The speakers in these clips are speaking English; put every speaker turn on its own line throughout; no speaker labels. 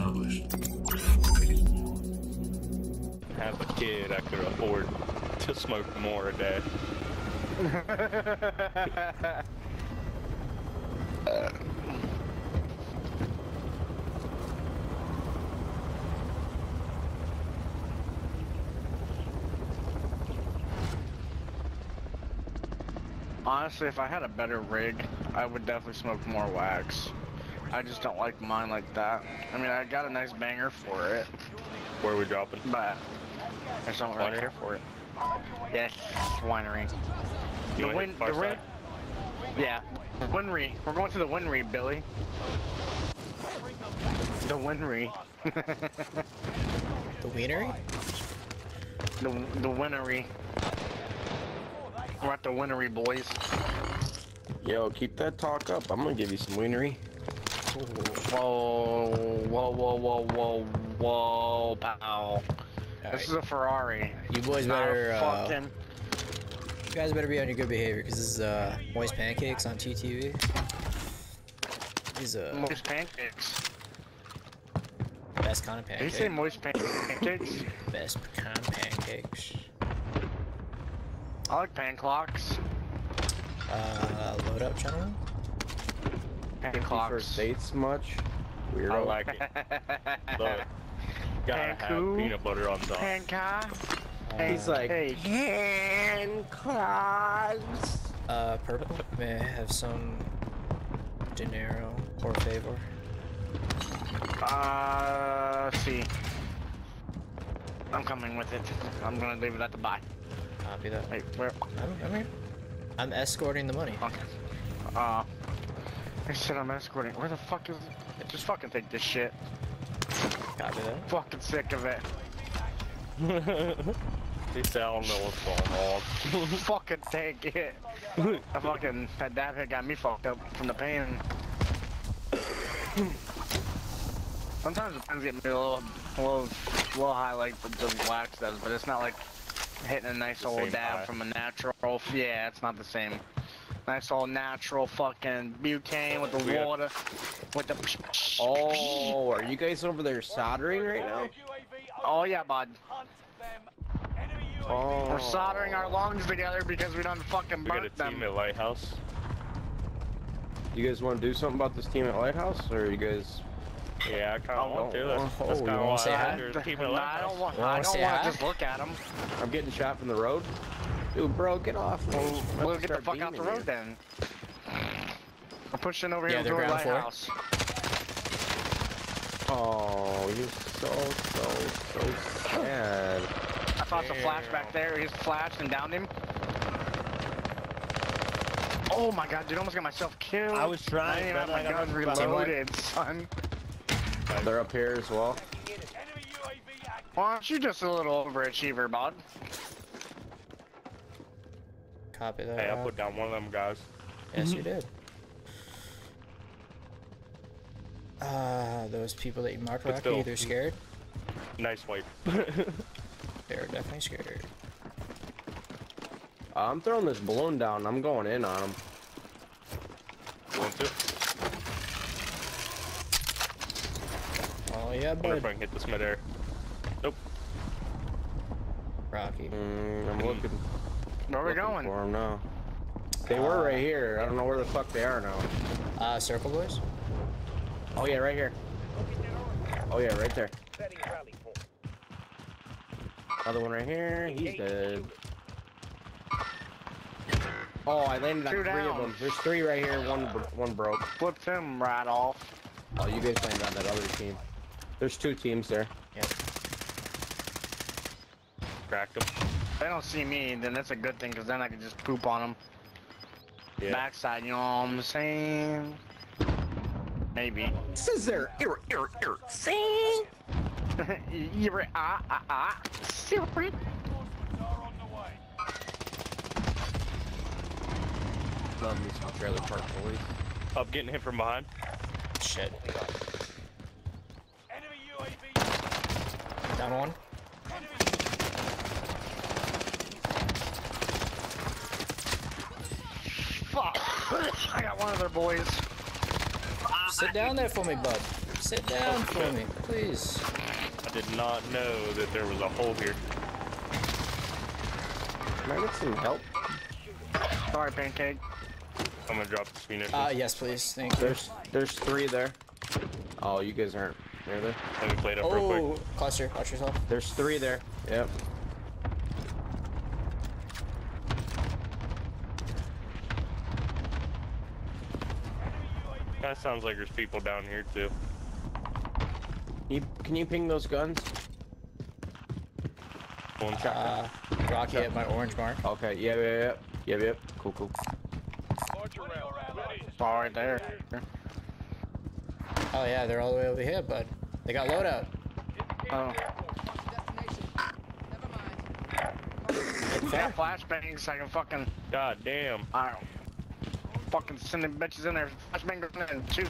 established.
As a kid, I could afford to smoke more a day.
Honestly, if I had a better rig, I would definitely smoke more wax. I just don't like mine like that. I mean, I got a nice banger for it,
Where are we dropping?
but I just don't really care for it. Yes, winery.
You
The
wanna
win, the win, yeah, winery. We're going to the winery, Billy. The winery.
The wienery?
The the winery. We're at the winery, boys.
Yo, keep that talk up. I'm gonna give you some wienery.
Whoa, whoa, whoa, whoa, whoa, whoa, pal. This
Alright.
is a Ferrari.
You boys better, uh,
fucking.
you guys better be on your good behavior because this is uh, Moist Pancakes on TTV. He's a
Moist pancakes.
best kind of pancakes.
Did you say moist pancakes?
Best kind of pancakes.
I like pan clocks.
Uh, load up, gentlemen.
Pan
For
clocks.
states much? Weirdo.
I like it. Look, gotta have peanut butter on top.
Pan ca.
He's like,
Hey,
hand.
Uh, purple. May I have some dinero por favor?
uh, see. I'm coming with it. I'm gonna leave it at the buy.
Copy that.
Wait, where?
I'm, I'm here. I'm escorting the money.
Okay. Uh, I said I'm escorting. Where the fuck is? Just fucking take this shit.
Copy that.
Fucking sick of it.
He said, I don't know what's going on.
fucking take it. I fucking that hit got me fucked up from the pain. Sometimes the pens get me a little, a little, a little high like the, the wax does, but it's not like hitting a nice
The
old dab
high.
from a natural. Yeah, it's not the same. Nice all natural fucking butane with the
We
water, with the.
Oh, are you guys over there soldering right now?
Oh yeah, bud.
Oh.
We're soldering our lungs together because we done fucking
We got a
burnt them.
team at Lighthouse.
You guys want to do something about this team at Lighthouse, or you guys?
Yeah, I kinda
Oh,
want to. That's,
oh,
that's
you
kinda
wanna
why
say
I
hi?
hired a team
I don't want.
Wanna
I don't want to just look at them.
I'm getting shot from the road. Dude, bro, get off me.
We'll,
I'm
we'll
to
get the fuck out the
beaming
road then. I'm pushing over
Yeah,
here to
they're
the
ground floor.
lighthouse.
Oh, you're so, so, so sad.
I saw some flash back there. He just flashed and downed him. Oh my god, dude, almost got myself killed.
I was trying,
I didn't
but I
have
got
my gun
run by the
reloaded, son.
They're up here as well.
Why aren't you just a little overachiever, bud?
Copy that.
Hey, I put down one of them guys.
Yes, you did. Uh, those people that you marked,
Let's
Rocky,
go.
they're scared.
Nice wipe.
They're definitely scared.
I'm throwing this balloon down. I'm going in on them.
Want to?
Oh yeah,
wonder if. I can hit this midair. Nope.
Rocky.
Mm, I'm looking.
Where are
we
going?
for them now. They were right here. I don't know where the fuck they are now.
Uh, circle boys.
Oh yeah, right here. Oh yeah, right there. Another one right here. He's dead. Oh, I landed on
Two
three of them. There's three right here. One, one broke.
Flipped him right off.
Oh, you guys landed on that other team. There's two teams there.
Yep.
Cracked him.
If they don't see me, then that's a good thing, because then I can just poop on them.
Yeah.
Backside, you know what I'm saying? Maybe.
Scissor. Ir, ir, ir.
You're ah ah ah. Silver.
Love me some trailer park boys.
Up, getting hit from behind.
Shit. Enemy UAV. Down one.
Fuck. I got one of their boys.
Sit down there for me, bud. Sit down for me, please.
I did not know that there was a hole here.
Can I get some help?
Sorry, pancake.
I'm gonna drop this munition.
Uh, yes, please. Thank you.
There's there's three there. Oh, you guys aren't near there.
Let me play it up real
Oh,
quick.
cluster. Watch yourself.
There's three there. Yep.
That sounds like there's people down here too.
You, can you ping those guns?
One shot.
Uh, Rocky at my orange mark.
Okay. Yeah. Yeah. Yeah. Yep. Yep. Cool. Cool.
Ball right there.
Oh yeah, they're all the way over here, bud. They got loadout.
Oh.
Fair.
Yeah, flashbangs. I can fucking.
God damn.
I don't. Fucking sending bitches in there. Flashbang going in. Two, two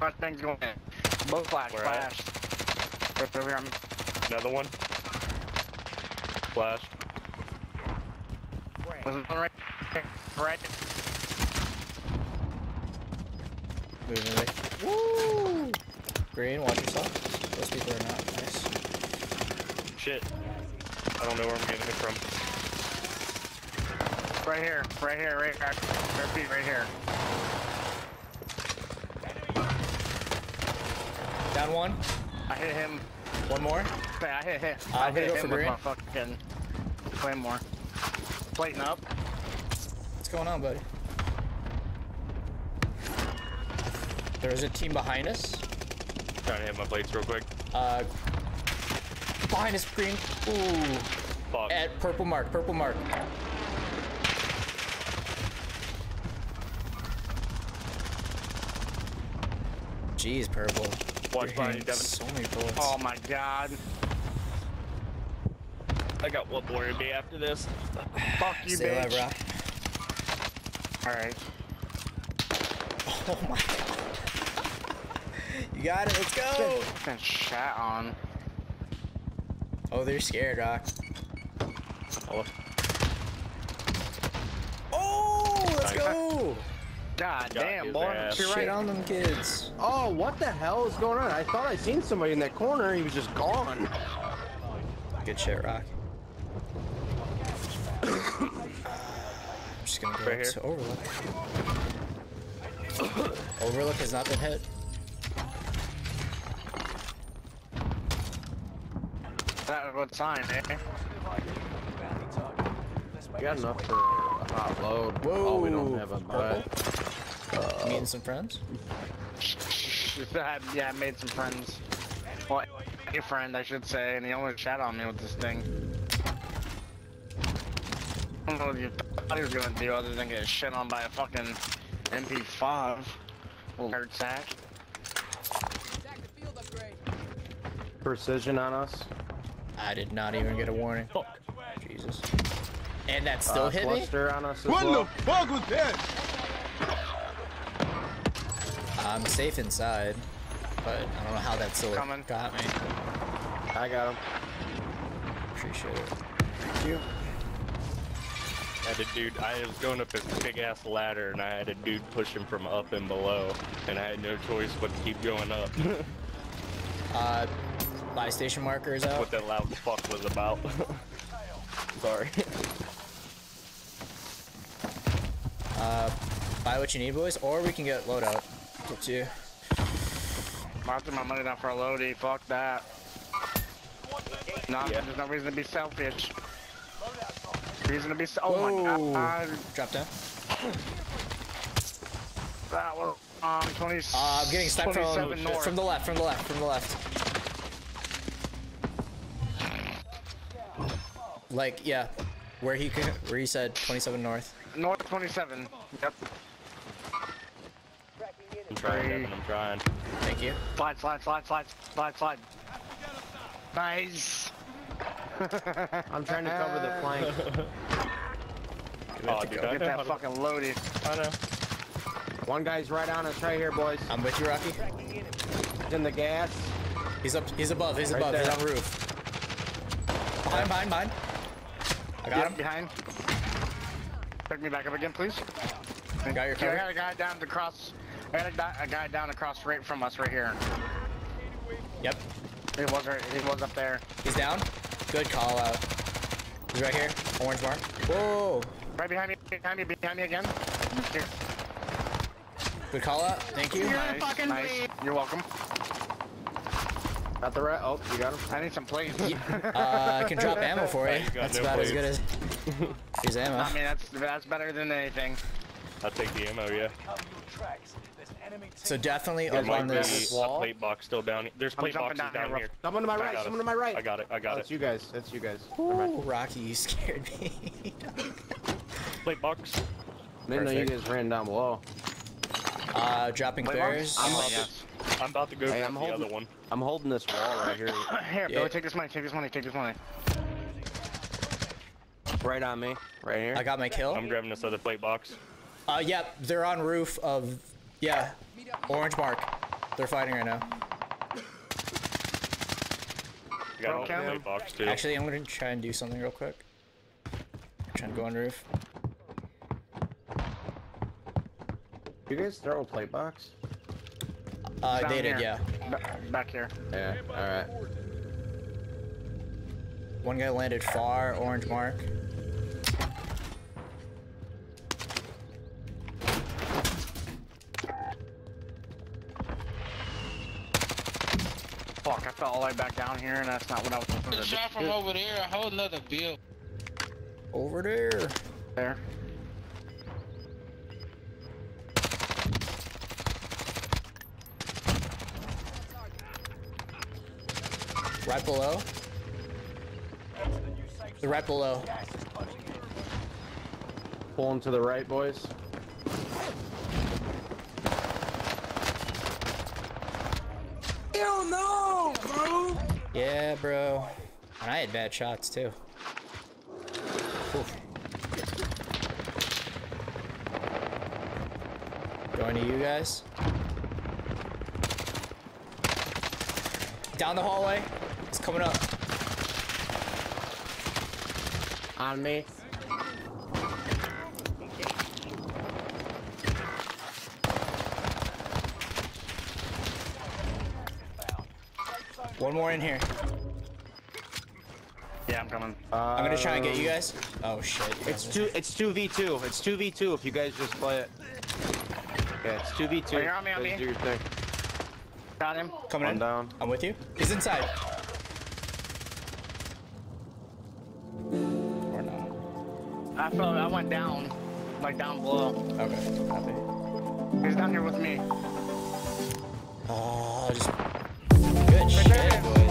flashbangs going in. Both flash.
Where at?
flash. Right over here. I'm
Another one. Flash.
Was it one right? Right.
Moving away. Woo! Green, watch yourself. Those people are not nice.
Shit. I don't know where I'm getting it from.
Right here. Right here. Right here. Their feet right here.
Down one.
I hit him.
One more.
Okay, I hit him.
I'm
I hit him
for
with
green.
my fucking claymore. Plating up.
What's going on, buddy? There's a team behind us.
Trying to hit my plates real quick.
Uh, behind us, green. Ooh.
Fuck.
At purple mark, purple mark. Jeez, purple.
Watch
You're
behind
hitting
you, Devin.
So many bullets.
Oh my god.
I got one more to be after this.
Fuck you,
Stay
bitch.
Rock.
Alright.
Oh my god. You got it, let's go!
Fucking shat on.
Oh, they're scared, Rock.
Oh,
Oh, let's
Nice.
go!
God
Got
damn, boy. You're
Shit
right.
on them kids.
Oh, what the hell is going on? I thought I seen somebody in that corner. He was just gone.
Good shit, Rock. I'm just gonna go
Right here.
to Overlook. Overlook has not been hit.
That's a good sign, eh?
We got enough for a hot load. Oh, we don't have a
Purple?
butt.
Meeting some friends?
yeah, I made some friends. Well, a friend, I should say, and he only chat on me with this thing. I don't know what you thought he was gonna do other than get shit on by a fucking MP5. Little nerd sack.
Precision on us.
I did not even get a warning. Fuck. Jesus. And that still
uh,
hit me?
cluster on us as
What
well.
the fuck was that?
I'm safe inside, but I don't know how that still
Coming.
got me.
I got him.
Appreciate it. Thank you.
I had a dude, I was going up this big ass ladder and I had a dude pushing from up and below and I had no choice but to keep going up.
Uh, buy station marker is out.
what that loud fuck was about. Sorry.
Uh, buy what you need, boys, or we can get loadout. Up to you.
I threw my money down for a loadie. Fuck that. No, there's no reason to be selfish. Reason to be se- Oh
Whoa.
my god.
Drop down.
That was um 20.
Uh, I'm getting sniped from,
27 north.
from the left, from the left, from the left. Like, yeah, where he could, where he said 27 north.
North 27. Yep.
I'm trying, Devin, I'm trying.
Thank you.
Slide, slide, slide, slide, slide, slide. Nice.
I'm trying to cover the flank.
Oh, dude,
Get that fucking loaded.
I know.
One guy's right on us right here, boys.
I'm with you, Rocky.
He's in the gas.
He's up, he's above, he's
Right
above, he's on the roof. Behind, behind, behind. I got
Yep,
him.
behind. Pick me back up again, please.
Got your
Yeah, I got a guy down across. I got a, guy- a guy down across right from us right here.
Yep.
He was right, he was up there.
He's down. Good call out. He's right here. Orange mark. Whoa.
Right behind me, behind me, behind me again. Here.
Good call out. Thank you.
Nice, nice. You're welcome.
Got the rat. Oh, you got him.
I need some plates.
Uh, I can drop ammo for you.
You
That's
no
about as good as. Here's ammo.
I mean, that's that's better than anything.
I'll take the ammo, yeah.
So definitely
There
up
might
on
be
this.
a
wall.
plate box still down. There's plate
jumping
boxes
down
down
here,
here.
Someone to my right. Someone to my right.
I got it. I got
That's
it.
you guys. That's you guys.
Ooh, Rocky, you scared me.
Plate box.
Didn't know you guys ran down below.
uh, dropping
Wait,
bears.
I'm
Oh,
up.
yes.
I'm about to go
Hey, I'm
the other one.
I'm holding this wall right here.
Here,
Yeah.
Billy, take this money, take this money, take this money.
Right on me. Right here.
I got my kill.
I'm grabbing this other plate box.
Uh, yep, they're on roof of. Yeah, orange mark. They're fighting right now.
I got
Okay.
box too.
Actually, I'm gonna try and do something real quick. I'm trying to go on roof.
You guys throw a plate box?
Uh,
Down
they did,
here.
yeah.
Ba- back here.
Yeah. All right.
One guy landed far, orange mark.
Fuck, I fell all the way back down here, and that's not what I was supposed to
shot from over there, a whole nother bill.
Over there.
There.
Right below. The right below.
Pulling to the right, boys.
Yeah, bro. And I had bad shots too. Oof. Going to you guys. Down the hallway. It's coming up.
On me.
One more in here.
Yeah, I'm coming.
Uh, I'm gonna try and get you guys. Oh shit. you
It's two. It's two v two. It's two v two. If you guys just play it. Yeah, it's two v two.
Oh, you're on me, on me.
Do your thing.
Got him.
Coming
One
in.
down.
I'm with you. He's inside. Or not.
I fell. I went down, like down below.
Okay. Copy.
He's down here with me.
Oh, just Good shit, boy.